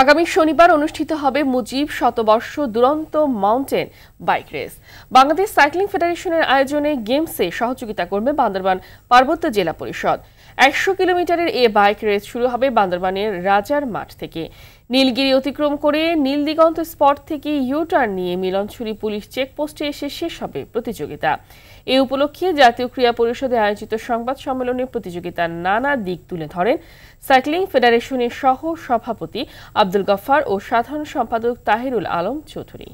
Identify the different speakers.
Speaker 1: আগামী শনিবার অনুষ্ঠিত হবে মুজিব শতবর্ষ দুরন্ত mountain bike race. Bangladesh cycling ফেডারেশনের আয়োজনে গেমসে সহযোগিতা করবে বান্দরবান পার্বত্য জেলা পরিষদ। একশো কিলোমিটারের এ বাইক রেস শুরু হবে বান্দরবানের রাজার মাঠ থেকে। নীলগিরি অতিক্রম করে নীলদিগন্ত স্পট থেকে ইউটার্ন নিয়ে মিলনছড়ি পুলিশ চেকপোস্টে এসে শেষ হবে প্রতিযোগিতা। এ উপলক্ষে জাতীয় ক্রীড়া পরিষদে আয়োজিত সংবাদ সম্মেলনে প্রতিযোগিতার নানা দিক তুলে ধরেন সাইক্লিং ফেডারেশনের সহ সভাপতি আব্দুল গফার ও সাধারণ সম্পাদক তাহিরুল আলম চৌধুরী।